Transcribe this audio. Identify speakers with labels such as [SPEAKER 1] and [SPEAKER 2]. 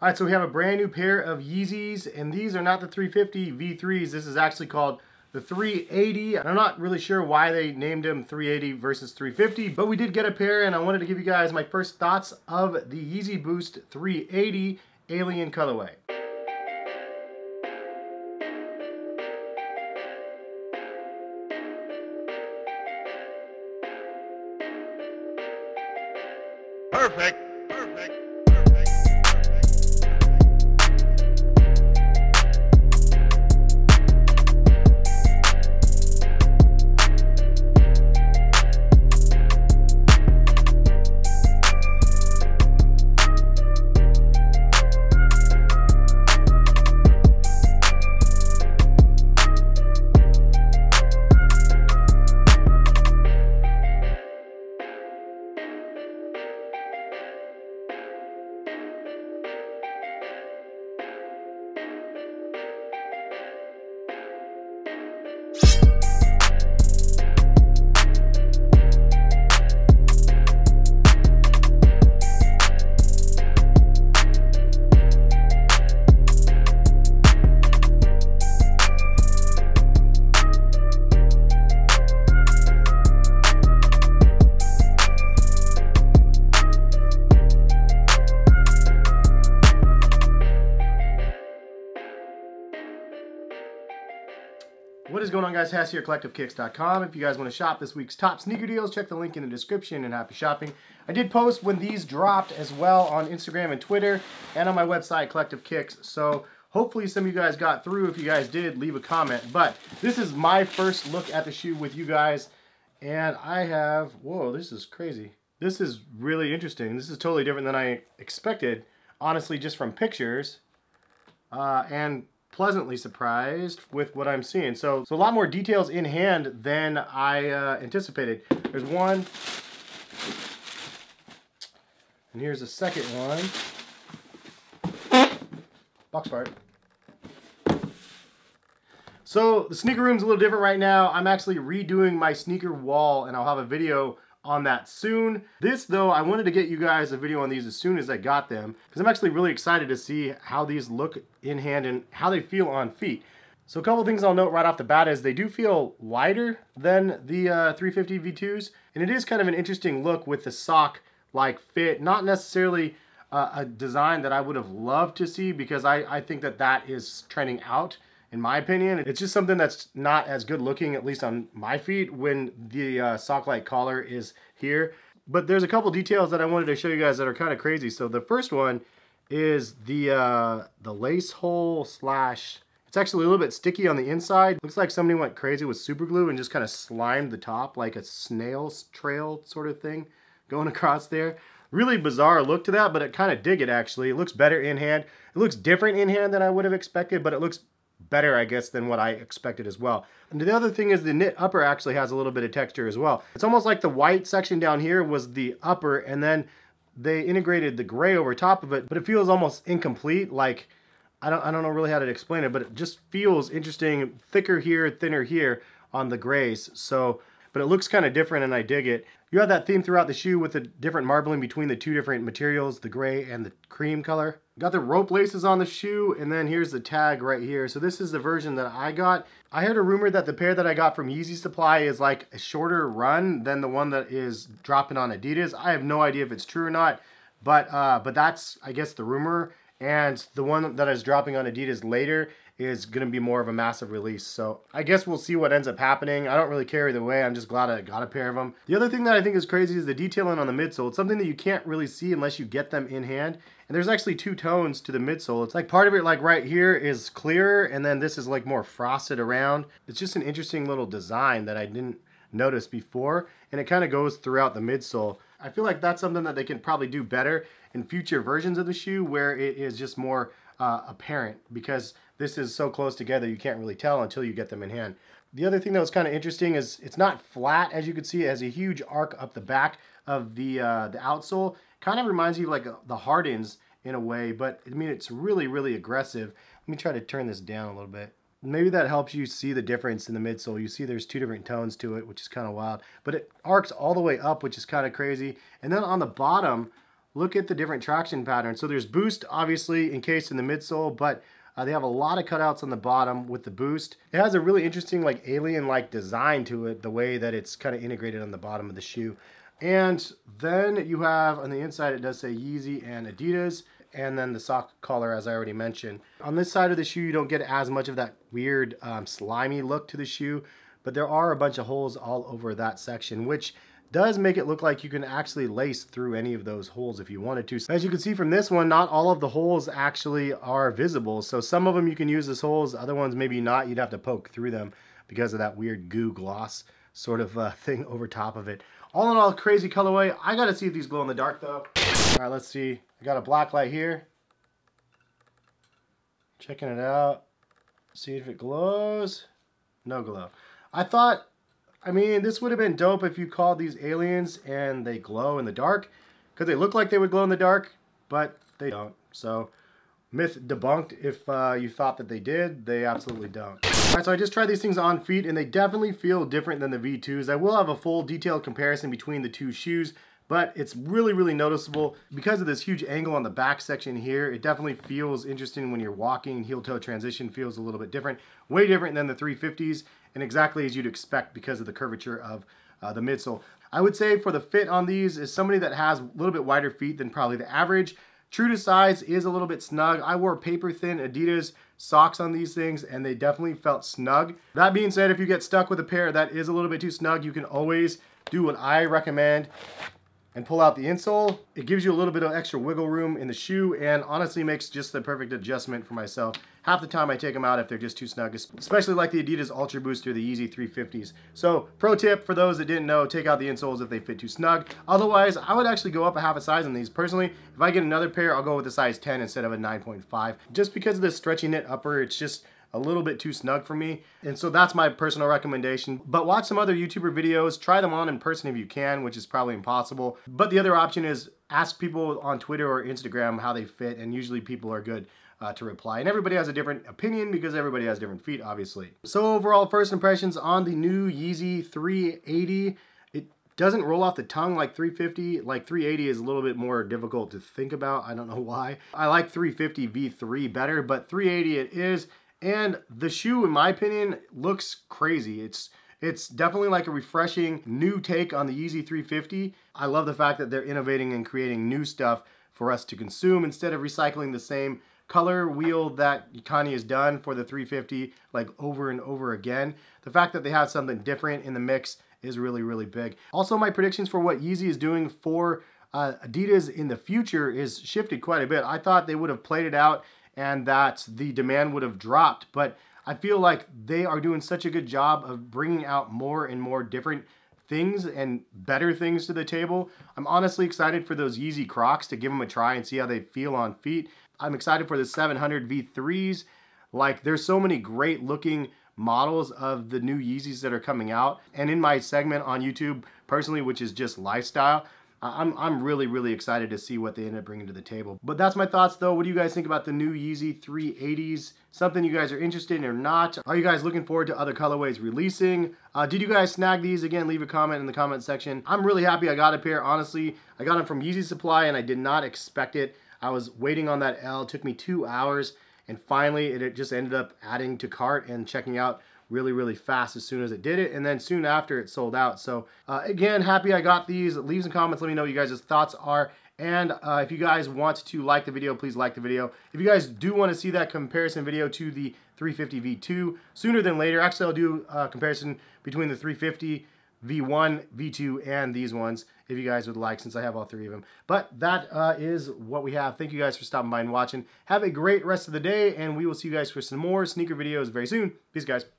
[SPEAKER 1] All right, so we have a brand new pair of Yeezys, and these are not the 350 V3s. This is actually called the 380. I'm not really sure why they named them 380 versus 350, but we did get a pair, and I wanted to give you guys my first thoughts of the Yeezy Boost 380 Alien colorway.
[SPEAKER 2] Perfect.
[SPEAKER 1] Is going on guys, Hes here, CollectiveKicks.com. If you guys want to shop this week's top sneaker deals, check the link in the description and happy shopping. I did post when these dropped as well on Instagram and Twitter and on my website, Collective Kicks. So hopefully some of you guys got through. If you guys did, leave a comment. But this is my first look at the shoe with you guys. And I have, whoa, this is crazy. This is really interesting. This is totally different than I expected, honestly, just from pictures. Uh, and pleasantly surprised with what I'm seeing. So, so a lot more details in hand than I uh, anticipated. There's one, and here's the second one. Box part. So the sneaker room's a little different right now. I'm actually redoing my sneaker wall and I'll have a video on that soon. This though, I wanted to get you guys a video on these as soon as I got them because I'm actually really excited to see how these look in hand and how they feel on feet. So a couple things I'll note right off the bat is they do feel wider than the uh, 350 V2s and it is kind of an interesting look with the sock like fit, not necessarily uh, a design that I would have loved to see because I, I think that that is trending out in my opinion. It's just something that's not as good looking, at least on my feet, when the uh, sock-like collar is here. But there's a couple details that I wanted to show you guys that are kind of crazy. So the first one is the uh, the lace hole slash, it's actually a little bit sticky on the inside. Looks like somebody went crazy with super glue and just kind of slimed the top like a snail's trail sort of thing going across there. Really bizarre look to that, but I kind of dig it actually. It looks better in hand. It looks different in hand than I would have expected, but it looks better, I guess, than what I expected as well. And the other thing is the knit upper actually has a little bit of texture as well. It's almost like the white section down here was the upper and then they integrated the gray over top of it, but it feels almost incomplete. Like, I don't, I don't know really how to explain it, but it just feels interesting, thicker here, thinner here on the grays. So but it looks kind of different and I dig it. You have that theme throughout the shoe with the different marbling between the two different materials, the gray and the cream color. Got the rope laces on the shoe and then here's the tag right here. So this is the version that I got. I heard a rumor that the pair that I got from Yeezy Supply is like a shorter run than the one that is dropping on Adidas. I have no idea if it's true or not, but uh, but that's I guess the rumor. And the one that is dropping on Adidas later is going to be more of a massive release. So I guess we'll see what ends up happening. I don't really care either way. I'm just glad I got a pair of them. The other thing that I think is crazy is the detailing on the midsole. It's something that you can't really see unless you get them in hand. And there's actually two tones to the midsole. It's like part of it like right here is clearer and then this is like more frosted around. It's just an interesting little design that I didn't notice before and it kind of goes throughout the midsole. I feel like that's something that they can probably do better in future versions of the shoe where it is just more uh, apparent because this is so close together you can't really tell until you get them in hand. The other thing that was kind of interesting is it's not flat as you can see. It has a huge arc up the back of the uh, the outsole. Kind of reminds you of like the Hardens in a way, but I mean it's really really aggressive. Let me try to turn this down a little bit. Maybe that helps you see the difference in the midsole. You see there's two different tones to it, which is kind of wild. But it arcs all the way up, which is kind of crazy. And then on the bottom, look at the different traction patterns. So there's boost, obviously, encased in the midsole, but uh, they have a lot of cutouts on the bottom with the boost. It has a really interesting, like alien-like design to it, the way that it's kind of integrated on the bottom of the shoe. And then you have on the inside, it does say Yeezy and Adidas and then the sock collar as I already mentioned. On this side of the shoe you don't get as much of that weird um, slimy look to the shoe but there are a bunch of holes all over that section which does make it look like you can actually lace through any of those holes if you wanted to. As you can see from this one, not all of the holes actually are visible. So some of them you can use as holes, other ones maybe not. You'd have to poke through them because of that weird goo gloss sort of uh, thing over top of it. All in all, crazy colorway. I gotta see if these glow in the dark though. All right, let's see. I got a black light here. Checking it out. See if it glows. No glow. I thought, I mean, this would have been dope if you called these aliens and they glow in the dark. Because they look like they would glow in the dark, but they don't. So, myth debunked. If uh, you thought that they did, they absolutely don't. Alright, so I just tried these things on feet and they definitely feel different than the V2s. I will have a full detailed comparison between the two shoes but it's really, really noticeable because of this huge angle on the back section here. It definitely feels interesting when you're walking. Heel toe transition feels a little bit different, way different than the 350s, and exactly as you'd expect because of the curvature of uh, the midsole. I would say for the fit on these is somebody that has a little bit wider feet than probably the average. True to size is a little bit snug. I wore paper thin Adidas socks on these things and they definitely felt snug. That being said, if you get stuck with a pair that is a little bit too snug, you can always do what I recommend and pull out the insole. It gives you a little bit of extra wiggle room in the shoe and honestly makes just the perfect adjustment for myself. Half the time I take them out if they're just too snug, especially like the Adidas Ultra Boost or the Yeezy 350s. So pro tip for those that didn't know, take out the insoles if they fit too snug. Otherwise, I would actually go up a half a size on these. Personally, if I get another pair, I'll go with a size 10 instead of a 9.5. Just because of the stretchy knit upper, it's just a little bit too snug for me. And so that's my personal recommendation. But watch some other YouTuber videos, try them on in person if you can, which is probably impossible. But the other option is ask people on Twitter or Instagram how they fit, and usually people are good. Uh, to reply. And everybody has a different opinion because everybody has different feet, obviously. So overall, first impressions on the new Yeezy 380. It doesn't roll off the tongue like 350. Like 380 is a little bit more difficult to think about. I don't know why. I like 350 V3 better, but 380 it is. And the shoe, in my opinion, looks crazy. It's it's definitely like a refreshing new take on the Yeezy 350. I love the fact that they're innovating and creating new stuff for us to consume instead of recycling the same color wheel that Kanye has done for the 350 like over and over again. The fact that they have something different in the mix is really, really big. Also, my predictions for what Yeezy is doing for uh, Adidas in the future is shifted quite a bit. I thought they would have played it out and that the demand would have dropped. But I feel like they are doing such a good job of bringing out more and more different things and better things to the table. I'm honestly excited for those Yeezy Crocs to give them a try and see how they feel on feet. I'm excited for the 700 V3s. Like there's so many great looking models of the new Yeezys that are coming out. And in my segment on YouTube, personally, which is just lifestyle, I'm, I'm really, really excited to see what they end up bringing to the table. But that's my thoughts though. What do you guys think about the new Yeezy 380s? Something you guys are interested in or not? Are you guys looking forward to other colorways releasing? Uh, did you guys snag these? Again, leave a comment in the comment section. I'm really happy I got a pair, honestly. I got them from Yeezy Supply and I did not expect it. I was waiting on that L. It took me two hours and finally it just ended up adding to cart and checking out really, really fast as soon as it did it. And then soon after it sold out. So uh, again, happy I got these. Leave some comments. Let me know what you guys' thoughts are. And uh, if you guys want to like the video, please like the video. If you guys do want to see that comparison video to the 350 V2 sooner than later, actually I'll do a comparison between the 350 V1, V2, and these ones if you guys would like since I have all three of them. But that uh, is what we have. Thank you guys for stopping by and watching. Have a great rest of the day, and we will see you guys for some more sneaker videos very soon. Peace, guys.